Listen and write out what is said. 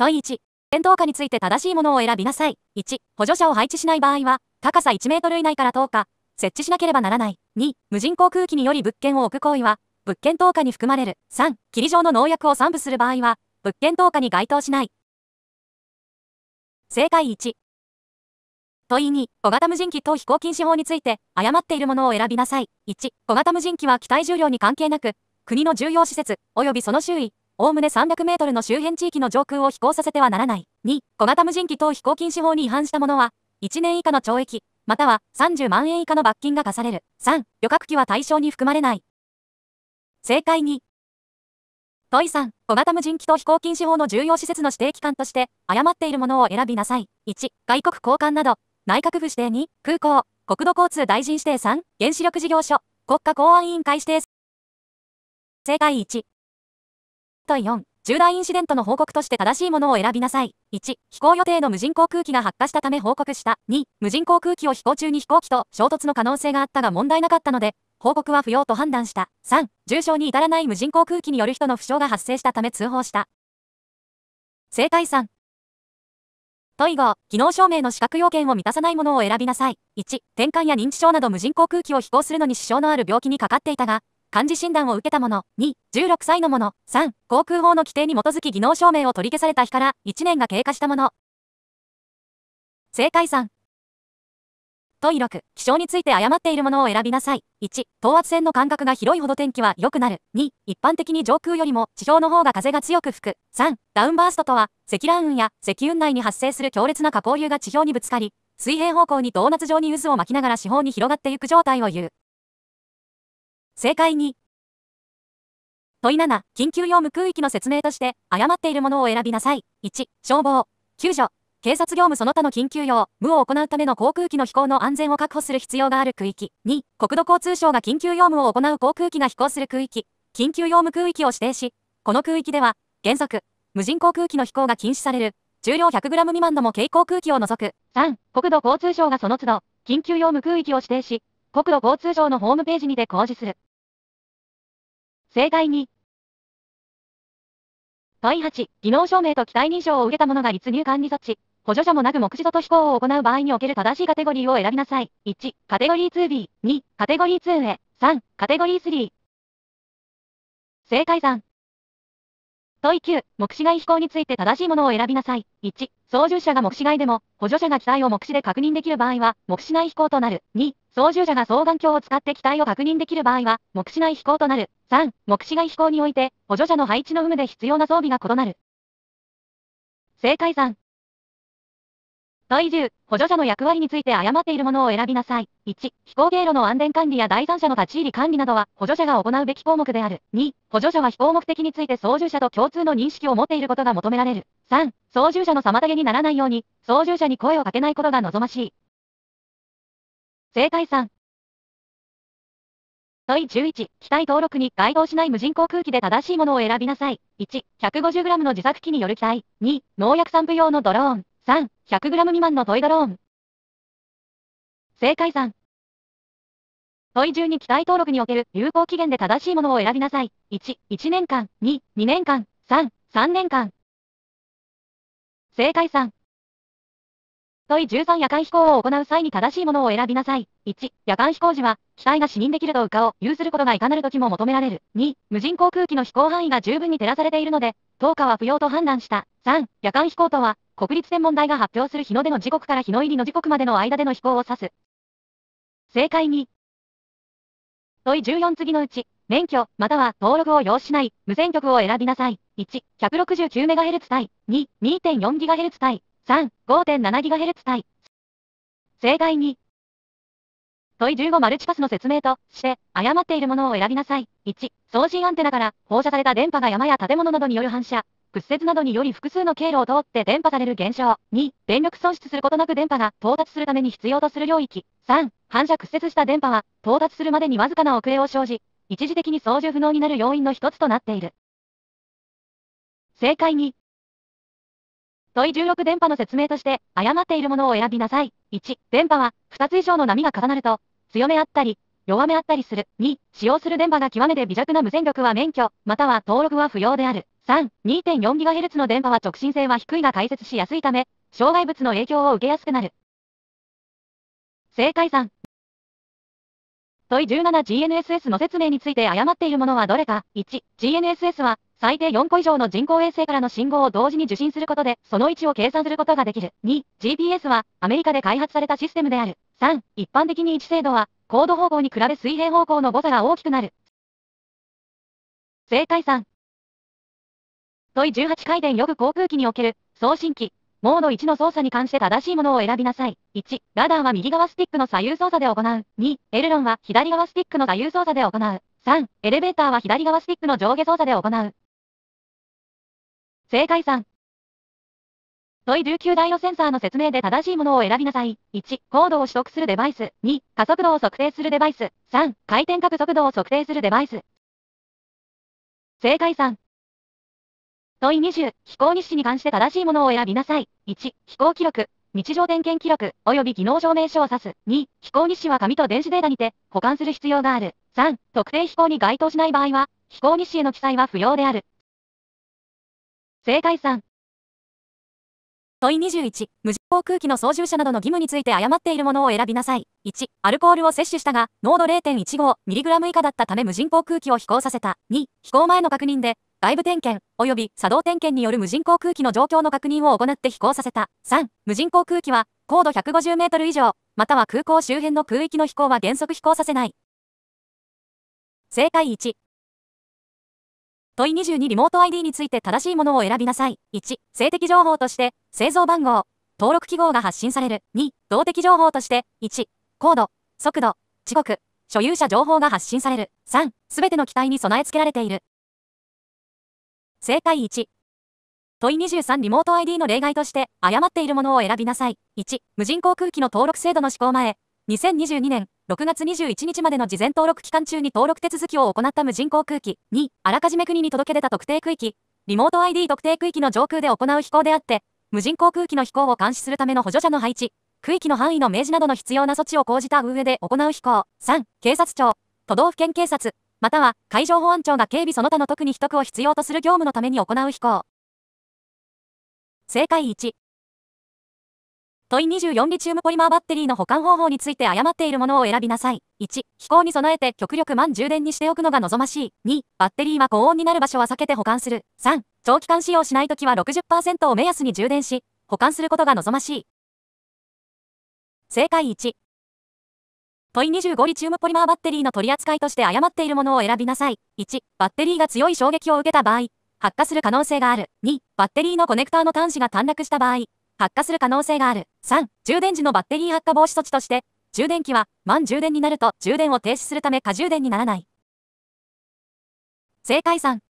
問1、電動化について正しいものを選びなさい。1、補助者を配置しない場合は、高さ1メートル以内から10日、設置しなければならない。2、無人航空機により物件を置く行為は、物件投下に含まれる。3、霧状の農薬を散布する場合は、物件投下に該当しない。正解1。問い2、小型無人機等飛行禁止法について、誤っているものを選びなさい。1、小型無人機は機体重量に関係なく、国の重要施設、及びその周囲、おおむね300メートルの周辺地域の上空を飛行させてはならない。2、小型無人機等飛行禁止法に違反したものは、1年以下の懲役、または30万円以下の罰金が課される。3、旅客機は対象に含まれない。正解に。問い3、小型無人機と飛行禁止法の重要施設の指定機関として、誤っているものを選びなさい。1、外国交換など、内閣府指定2、空港、国土交通大臣指定3、原子力事業所、国家公安委員会指定。正解1。問い4、重大インシデントの報告として正しいものを選びなさい。1、飛行予定の無人航空機が発火したため報告した。2、無人航空機を飛行中に飛行機と衝突の可能性があったが問題なかったので、報告は不要と判断した。3、重傷に至らない無人航空機による人の負傷が発生したため通報した。正解3。問い5、機能証明の資格要件を満たさないものを選びなさい。1、転換や認知症など無人航空機を飛行するのに支障のある病気にかかっていたが、漢字診断を受けたもの。2、16歳のもの。3、航空法の規定に基づき技能証明を取り消された日から1年が経過したもの。正解3。問い6、気象について誤っているものを選びなさい。1、等圧線の間隔が広いほど天気は良くなる。2、一般的に上空よりも地表の方が風が強く吹く。3、ダウンバーストとは、積乱雲や積雲内に発生する強烈な下降流が地表にぶつかり、水平方向にドーナツ状に渦を巻きながら四方に広がっていく状態を言う。正解に。問い7、緊急用務空域の説明として、誤っているものを選びなさい。1、消防、救助、警察業務その他の緊急用、務を行うための航空機の飛行の安全を確保する必要がある区域。2、国土交通省が緊急用務を行う航空機が飛行する区域。緊急用務区域を指定し、この区域では、原則、無人航空機の飛行が禁止される。重量 100g 未満のも軽航空機を除く。3、国土交通省がその都度、緊急用務区域を指定し、国土交通省のホームページにて公示する。正解に、問8、技能証明と機体認証を受けた者が立入管理措置。補助者もなく目視度と飛行を行う場合における正しいカテゴリーを選びなさい。1、カテゴリー 2B、2、カテゴリー 2A、3、カテゴリー3。正解3。問9、目視外飛行について正しいものを選びなさい。1、操縦者が目視外でも、補助者が機体を目視で確認できる場合は、目視内飛行となる。2、操縦者が双眼鏡を使って機体を確認できる場合は、目視内飛行となる。3、目視外飛行において、補助者の配置の有無で必要な装備が異なる。正解3。第10、補助者の役割について誤っているものを選びなさい。1、飛行経路の安全管理や第三者の立ち入り管理などは補助者が行うべき項目である。2、補助者は飛行目的について操縦者と共通の認識を持っていることが求められる。3、操縦者の妨げにならないように、操縦者に声をかけないことが望ましい。正解3。問い11、機体登録に該当しない無人航空機で正しいものを選びなさい。1、150g の自作機による機体。2、農薬散布用のドローン。3、100g 未満のトイドローン。正解3。問い12機体登録における有効期限で正しいものを選びなさい。1、1年間、2、2年間、3、3年間。正解3。問い13夜間飛行を行う際に正しいものを選びなさい。1、夜間飛行時は、機体が視認できるとかを有することがいかなる時も求められる。2、無人航空機の飛行範囲が十分に照らされているので、投下は不要と判断した。3、夜間飛行とは、国立天文台が発表する日の出の時刻から日の入りの時刻までの間での飛行を指す。正解に。問い14次のうち、免許、または登録を要しない無線局を選びなさい。1、169MHz 対、2、2.4GHz 対、3、5.7GHz 対。正解に。問い15マルチパスの説明として、誤っているものを選びなさい。1、送信アンテナから放射された電波が山や建物などによる反射。屈折などにより複数の経路を通って電波される現象。2、電力損失することなく電波が到達するために必要とする領域。3、反射屈折した電波は到達するまでにわずかな遅れを生じ、一時的に操縦不能になる要因の一つとなっている。正解に。問い16電波の説明として、誤っているものを選びなさい。1、電波は、2つ以上の波が重なると、強めあったり、弱めあったりする。2、使用する電波が極めて微弱な無線局は免許、または登録は不要である。3、2.4GHz の電波は直進性は低いが解説しやすいため、障害物の影響を受けやすくなる。正解3。問い 17GNSS の説明について誤っているものはどれか ?1、GNSS は最低4個以上の人工衛星からの信号を同時に受信することで、その位置を計算することができる。2、GPS はアメリカで開発されたシステムである。3、一般的に位置精度は、高度方向に比べ水平方向の誤差が大きくなる。正解3。問い18回転よく航空機における送信機、モード1の操作に関して正しいものを選びなさい。1、ラダーは右側スティックの左右操作で行う。2、エルロンは左側スティックの左右操作で行う。3、エレベーターは左側スティックの上下操作で行う。正解3。問い19ダイオセンサーの説明で正しいものを選びなさい。1、コードを取得するデバイス。2、加速度を測定するデバイス。3、回転角速度を測定するデバイス。正解3。問い20、飛行日誌に関して正しいものを選びなさい。1、飛行記録、日常点検記録、及び機能証明書を指す。2、飛行日誌は紙と電子データにて保管する必要がある。3、特定飛行に該当しない場合は、飛行日誌への記載は不要である。正解3。問い21、無人航空機の操縦者などの義務について誤っているものを選びなさい。1、アルコールを摂取したが、濃度 0.15mg 以下だったため無人航空機を飛行させた。2、飛行前の確認で、外部点検、及び作動点検による無人航空機の状況の確認を行って飛行させた。3、無人航空機は、高度150メートル以上、または空港周辺の空域の飛行は原則飛行させない。正解1。問い22リモート ID について正しいものを選びなさい。1、性的情報として、製造番号、登録記号が発信される。2、動的情報として、1、高度、速度、時刻、所有者情報が発信される。3、すべての機体に備え付けられている。正解1。問い23リモート ID の例外として誤っているものを選びなさい。1、無人航空機の登録制度の施行前、2022年6月21日までの事前登録期間中に登録手続きを行った無人航空機。2、あらかじめ国に届け出た特定区域、リモート ID 特定区域の上空で行う飛行であって、無人航空機の飛行を監視するための補助者の配置、区域の範囲の明示などの必要な措置を講じた上で行う飛行。3、警察庁、都道府県警察、または海上保安庁が警備その他の特に秘匿を必要とする業務のために行う飛行。正解1。問い24リチウムポリマーバッテリーの保管方法について誤っているものを選びなさい。1、飛行に備えて極力満充電にしておくのが望ましい。2、バッテリーは高温になる場所は避けて保管する。3、長期間使用しないときは60%を目安に充電し、保管することが望ましい。正解1。問い25リチウムポリマーバッテリーの取り扱いとして誤っているものを選びなさい。1、バッテリーが強い衝撃を受けた場合、発火する可能性がある。2、バッテリーのコネクターの端子が短絡した場合、発火する可能性がある。3、充電時のバッテリー発火防止措置として、充電器は満充電になると充電を停止するため過充電にならない。正解3。